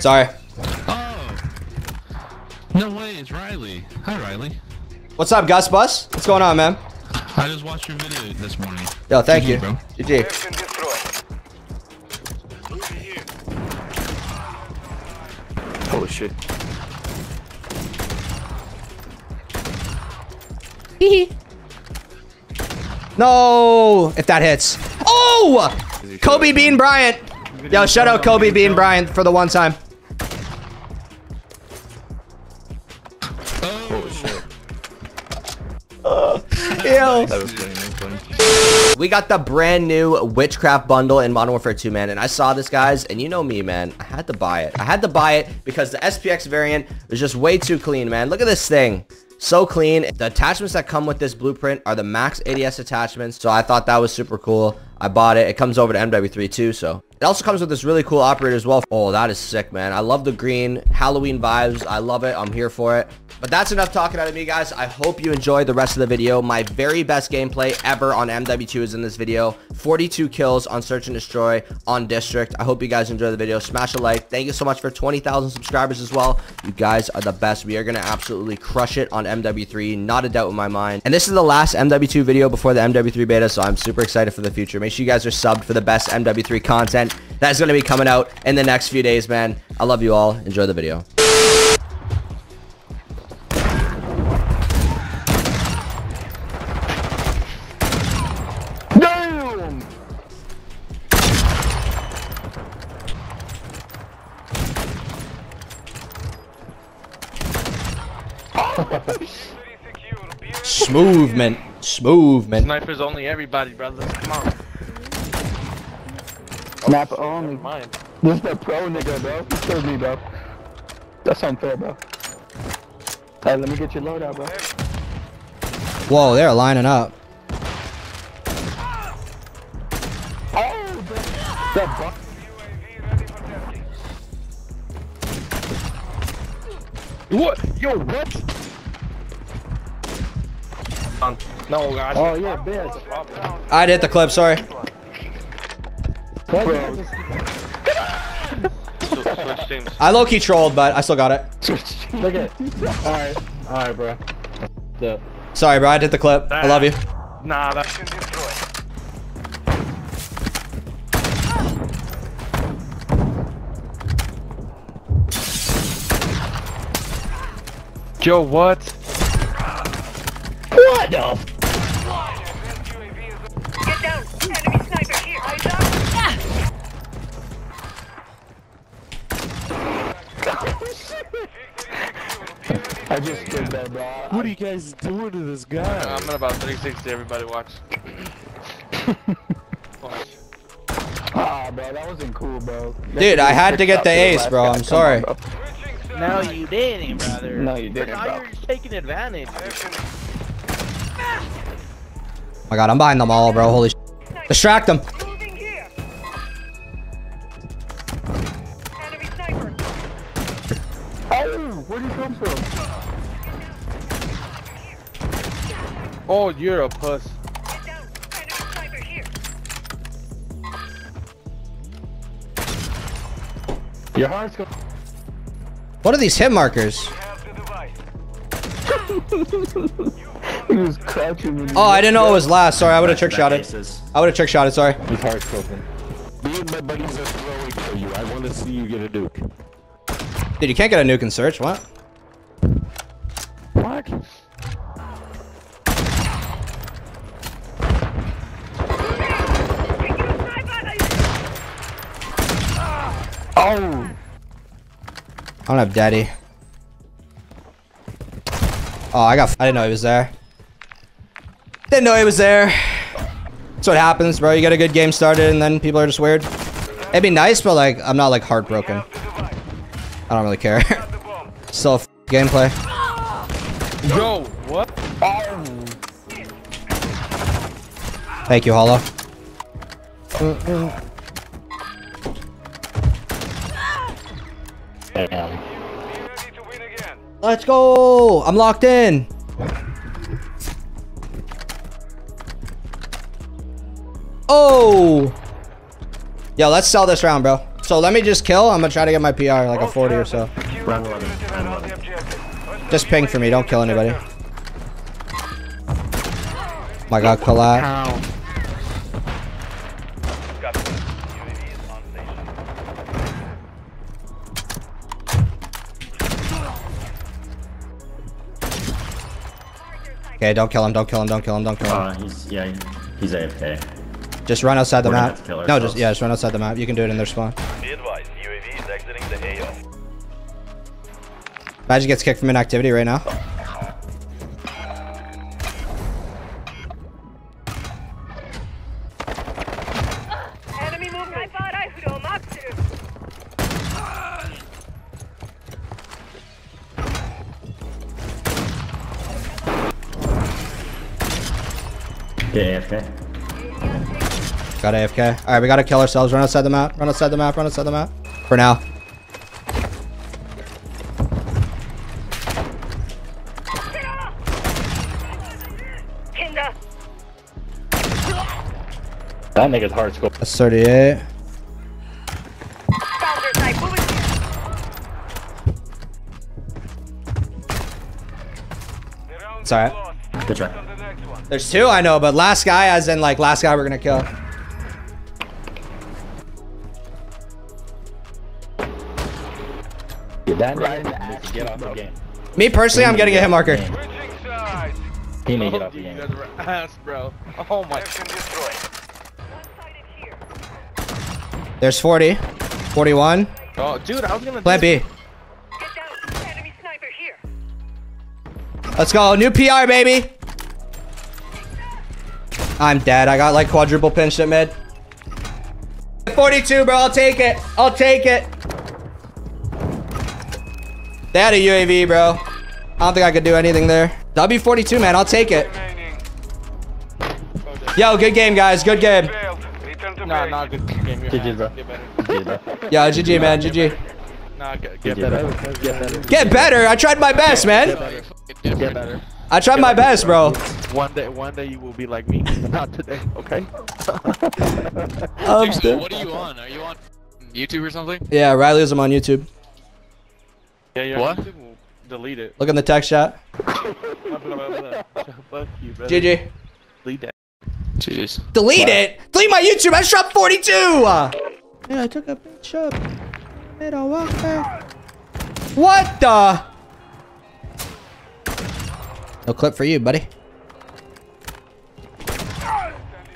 Sorry. Oh. No way, it's Riley. Hi, Riley. What's up, Gus Bus? What's going on, man? I just watched your video this morning. Yo, thank GG, you. bro. GG. Holy shit. No, if that hits. Oh! Kobe Bean Bryant. Yo, shout out Kobe Bean Bryant for the one time. We got the brand new Witchcraft bundle in Modern Warfare 2, man. And I saw this, guys, and you know me, man. I had to buy it. I had to buy it because the SPX variant was just way too clean, man. Look at this thing. So clean. The attachments that come with this blueprint are the max ADS attachments. So I thought that was super cool. I bought it. It comes over to MW3 too, so. It also comes with this really cool operator as well. Oh, that is sick, man. I love the green Halloween vibes. I love it. I'm here for it. But that's enough talking out of me, guys. I hope you enjoyed the rest of the video. My very best gameplay ever on MW2 is in this video. 42 kills on Search and Destroy on District. I hope you guys enjoy the video. Smash a like. Thank you so much for 20,000 subscribers as well. You guys are the best. We are going to absolutely crush it on MW3. Not a doubt in my mind. And this is the last MW2 video before the MW3 beta, so I'm super excited for the future. Make sure you guys are subbed for the best MW3 content. That's going to be coming out in the next few days, man. I love you all. Enjoy the video. Damn! Smoothment. Smoothment. Snipers only everybody, brother. Come on. Snap only. Never mind. This is the pro nigga, bro. He killed me, bro. That's unfair, bro. Hey, let me get your loadout, bro. Whoa, they're lining up. Oh, bro. That buck. What? Yo, what? No, guys. Oh, yeah, bitch. I'd hit the clip, sorry. Bro. Switch teams. I low-key trolled, but I still got it. Look at it. Alright. Alright, bro. The. Sorry, bro. I hit the clip. I love you. Nah, that. Yo, what? What the? I just did that, bro. What are you guys doing to this guy? I'm at about 360. Everybody watch. watch. Ah, bro, that wasn't cool, bro. Dude, I had to get the ace, bro. I'm sorry. No, you didn't, brother. No, you didn't, Now bro. you're taking advantage. my god, I'm behind them all, bro. Holy sh Distract them. Oh, you're a puss. Get down! Enemy sniper here! Your heart's going. What are these hit markers? He was crouching. in Oh, I didn't know it was last. Sorry, I would have trick shot it. I would have trick shot it. Sorry. His heart's broken. Me and my buddies are throwing for you. I want to see you get a nuke. Dude, you can't get a nuke in search. What? What? I don't have daddy. Oh, I got. I didn't know he was there. Didn't know he was there. That's what happens, bro. You get a good game started, and then people are just weird. It'd be nice, but like, I'm not like heartbroken. I don't really care. Still a f- gameplay. Yo, what? Thank you, Hollow. Damn. Let's go. I'm locked in. Oh. Yo, let's sell this round, bro. So let me just kill. I'm gonna try to get my PR like a 40 or so. Round 11. Round 11. Just ping for me. Don't kill anybody. My God, collab. Okay, don't kill him. Don't kill him. Don't kill him. Don't kill him. Uh, he's, yeah, he's AFK. Just run outside the We're map. have to kill No, just yeah, just run outside the map. You can do it in their spawn. Be advised, UAV is exiting the AO. Magic gets kicked from inactivity right now. AFK. Got AFK. All right, we gotta kill ourselves. Run outside the map. Run outside the map. Run outside the map. For now. That nigga's hard scope. That's 38. Found their snipe. Moving here. It's alright. Good try. There's two I know, but last guy, as in like last guy we're gonna kill. That nigga needs get off the game. Me personally, I'm getting a hit marker. He needs to get Oh, off the you game. guys are ass, bro. Oh my. Section destroyed. One-sided here. There's 40. 41. Oh, dude, I was gonna. Plan B. Get down. Enemy sniper here. Let's go. New PR, baby. I'm dead. I got like quadruple pinched at mid. 42, bro. I'll take it. I'll take it. They had a UAV, bro. I don't think I could do anything there. W42, man. I'll take it. Yo, good game, guys. Good game. Failed. Return to Nah, base. nah, good game. GG, bro. Get better. Get bro. Yo, GG, man. GG. Nah, get, get Get better. better. Get better. Get better. I tried my best, man. Get better. I tried my best, bro. One day, one day you will be like me. Not today, okay? Um, So what are you on? Are you on YouTube or something? yeah, Riley's I'm on YouTube. Yeah, yeah. What? We'll delete it. Look in the text chat. Fuck you, bro. GG. Delete that. Jeez. Delete it. Delete my YouTube. I dropped 42. Uh, yeah, I took a picture. Made a walk back. What the? No clip for you, buddy.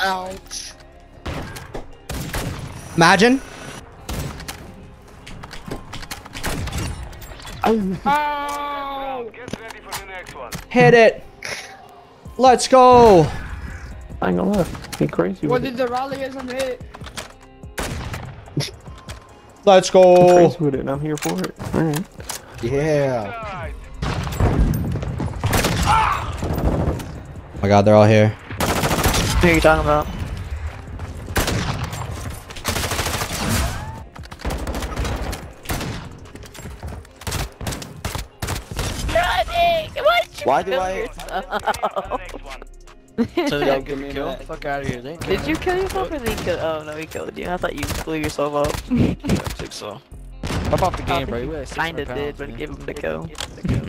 Ouch. Imagine. Get ready for the next one. Hit it. Let's go. I ain't gonna lie. He crazy. What with did the rileyizm hit? Let's it. go. Crazy with it. and I'm here for it. Alright. Yeah. My god, they're all here. What are you talking about? Why do I? Next one. So Yo, give me kill? Fuck out of here. Thank you. Did you kill yourself or did he kill? Oh no, he killed you. I thought you blew yourself up. I think so. I'm off the game, bro. You weigh 600 Kinda did, pounds, but man. give him the kill.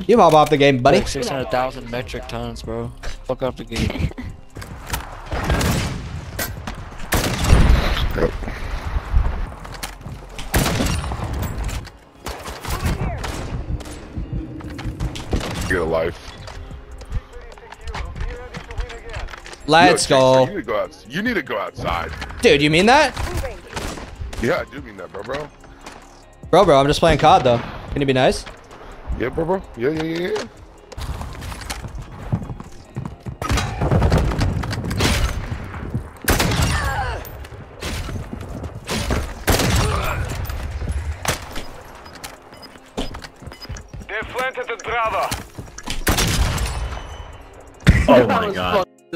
You hop off the game, buddy. Like 600,000 metric tons, bro. Fuck off the game. Get a life. Let's Yo, go. You need to go out. You need to go outside. Dude, you mean that? Yeah, I do mean that, bro, bro. Bro, bro, I'm just playing COD though. Can you be nice? Yeah, bro, bro. Yeah, yeah, yeah, yeah.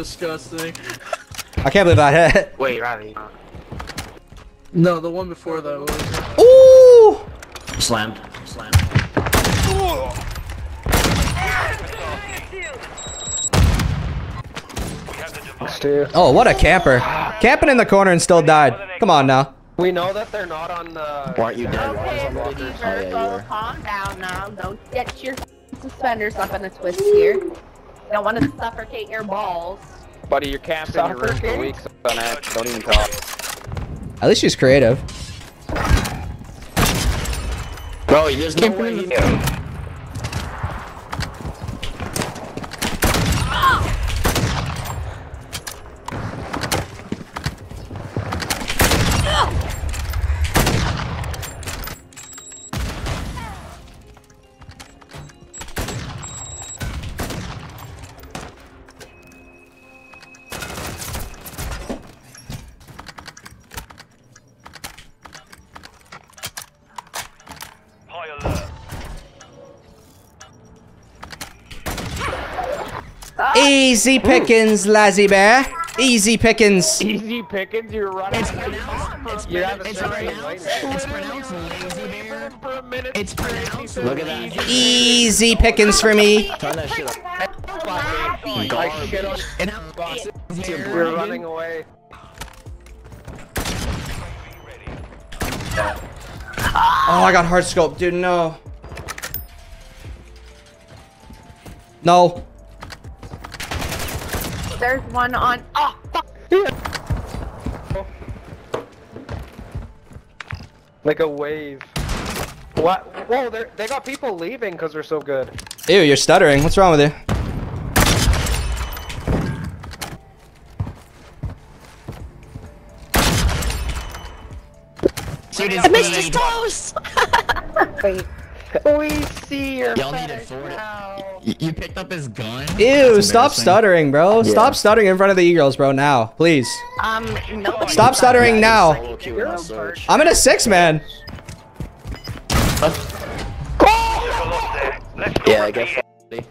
Disgusting. I can't believe I hit. Wait, Riley. No, the one before that was. Ooh! Slammed. Slammed. Stay. Oh, what a camper. Camping in the corner and still died. Come on now. We know that they're not on the. Why aren't you dead? Okay, Oh, Steve yeah, you calm down now. Don't get your suspenders up in a twist here. Don't want to suffocate your balls. Buddy, you're camping your room for weeks on that. Don't even talk. At least she's creative. Bro, there's no way you High Easy pickings, Lazzy Bear. Easy pickings. Easy pickings, you're running. You have a survey It's pronounced lazy bear. for a minute. It's pronounced. Look at that. Easy pickings for me. Turn that shit up. I shit on. And You're running away. Oh, I got hard scope, dude. No. No. There's one on. Oh, fuck. Like a wave. What? Whoa, they they got people leaving because they're so good. Ew, you're stuttering. What's wrong with you? I missed his toes! We see your Y'all need to fetish afford it. now. You, you picked up his gun? Ew, stop stuttering, bro. Stop stuttering in front of the e-girls, bro, now. Please. Um, nobody. Stop stuttering now. Solo queue in a search. I'm in a six, man. Yeah, I guess.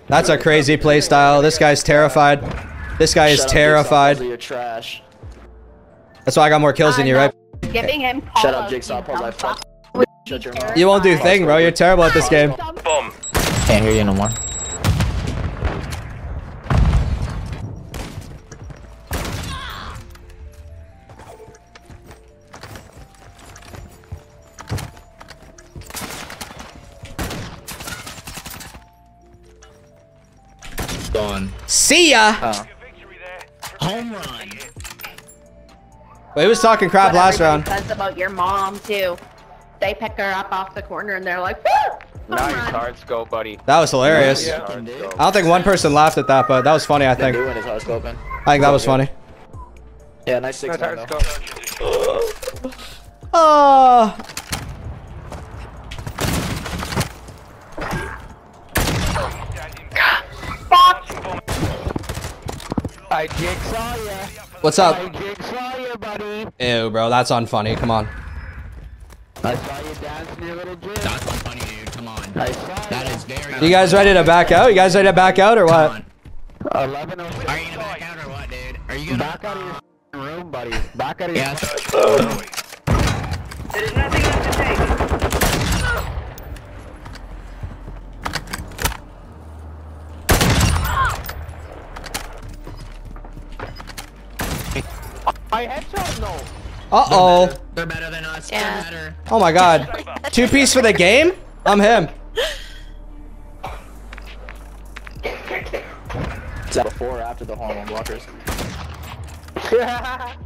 That's a crazy play style. This guy's terrified. This guy is terrified. You're trash. That's why I got more kills than you, right? Giving him Shut up, callouts, Jigsaw. you Shut your mouth. You won't do thing, bro. You're terrible at this game. Boom. Can't hear you no more. Gone. See ya. Oh. Home run. Wait, he was talking crap What last round. Says about your mom too. They pick her up off the corner and they're like, "Woo!" Home Nice run. hard scope, buddy. That was hilarious. Yeah. I don't think one person laughed at that, but that was funny, I think. doing his hard scoping. I think that was funny. Yeah, nice six Nice man hard though. Oh. I jigsaw ya. What's up? I jigsaw ya, buddy. Ew, bro, that's unfunny. Come on. I saw you dancing your little jig. That's not funny, dude. Come on. I saw That is very. You guys ready to back out? You guys ready to back out or Come what? on. Are you gonna back out or what, dude? Are you gonna? Back out of your room, buddy. Back out of your Yeah. There is nothing left to take. I headshot no. Uh-oh. They're better than us. Yeah. They're better. Oh my god. Two piece for the game? I'm him. Is that before or after the hormone blockers?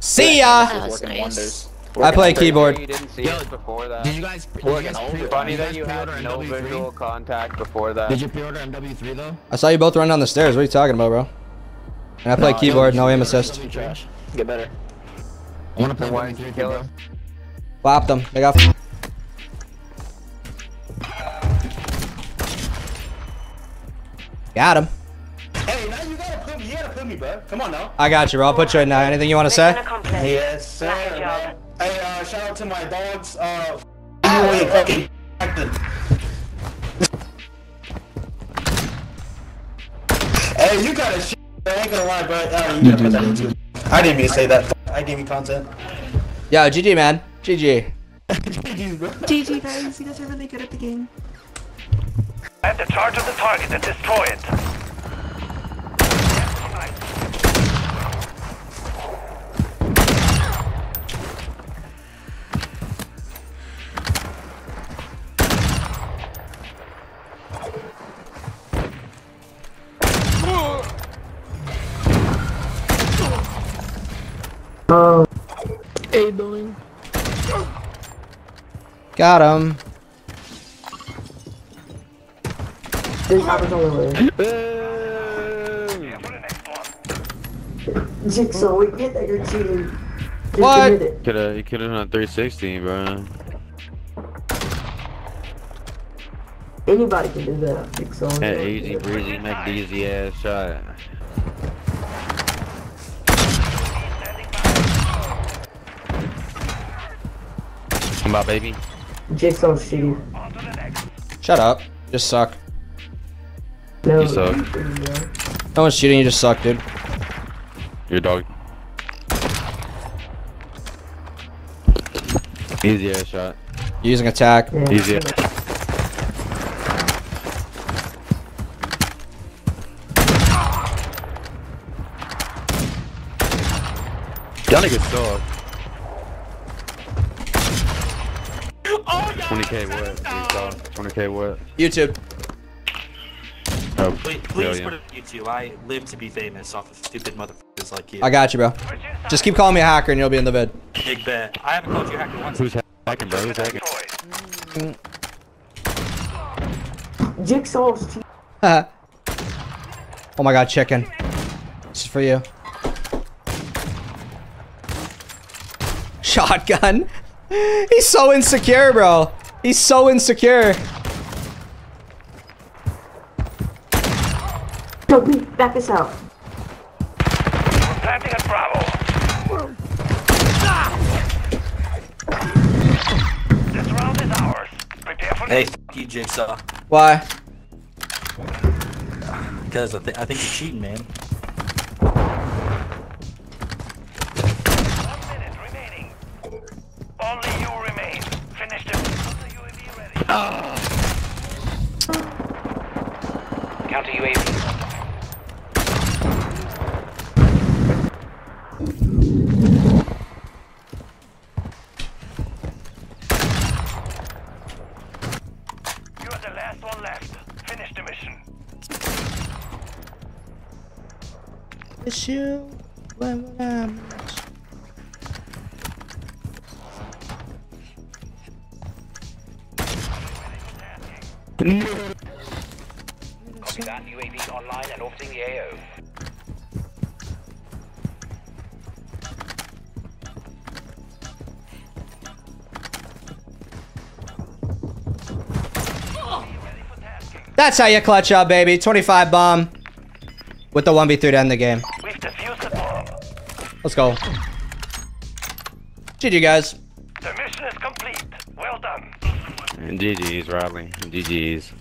See ya. That was nice. I play keyboard. You didn't see Yo, it before that. Did you guys? Did you guys pre- Funny did that you you had no MW3? visual contact before that. Did you pre-order MW3 though? I saw you both run down the stairs. What are you talking about, bro? And I play No, keyboard, no, no aim you assist. Be trash. Get better. I want to play Then why did MW3 you too, kill bro. us? Clap them. Big off. Got him. Hey, now you gotta put me. You gotta put me, bro. Come on now. I got you, bro. I'll put you in now. Anything you want to say? Yes, sir. Man. Hey, uh, shout out to my dogs. Uh, you really fucking acting. Hey, you got a shit. I ain't gonna lie, bro. Uh, you gotta put that into. I didn't mean to say that. I gave you content. Yo, GG, man. GG. GG's, bro. GG guys, you guys are really good at the game. I have the charge of the target and destroy it. A building. Got him. This happens all the way. Jigsaw, we get that you're cheating. Just What? admit it. Coulda, you coulda done a 316, bro. Anybody can do that. Jigsaw. That easy breezy, make easy ass shot. Come on, baby. Jigsaw's cheating. Shut up. Just suck. No, You suck. No one's shooting, you just suck, dude. Your dog. Easy air shot. Using attack. Easy. Y'all niggas suck. 20k what? 20k what? YouTube. Oh, Please, hell please put it on YouTube. I live to be famous off of stupid motherfuckers like you. I got you, bro. Just keep calling me a hacker and you'll be in the vid. Big bet. I haven't called you a hacker once. Who's hacking, bro? Who's hacking? Jigsaw's cheating. oh my god, chicken. This is for you. Shotgun. He's so insecure, bro. He's so insecure. No, please, back us out. Planting at Bravo. This round is ours. Prepare for Hey, f you, Jigsaw. Why? Because I, th I think you're cheating, man. Counter UAV. You are the last one left. Finish the mission. It's you. When I'm Copy that. UAV online and orbiting the AO. That's how you clutch up, baby. 25 bomb. With the 1v3 to end the game. We've defused the bomb. Let's go. GG, guys. The mission is complete. Well done. GG's, Riley. GG's.